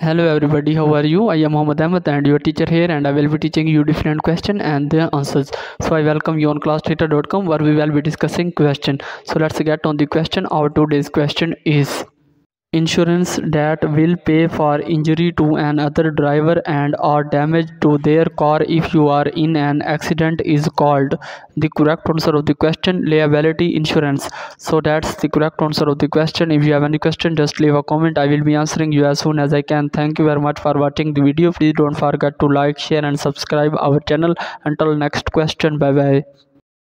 hello everybody. How are you? I am Muhammad Ahmed and your teacher here and i will be teaching you different question and their answers. So i welcome you on classtheta.com where we will be discussing question. So let's get on the question. Our today's question is insurance that will pay for injury to another driver and or damage to their car if you are in an accident is called. The correct answer of the question liability insurance. So that's the correct answer of the question. If you have any question just leave a comment. I will be answering you as soon as i can. Thank you very much for watching the video. Please don't forget to like share and subscribe our channel. Until next question. Bye bye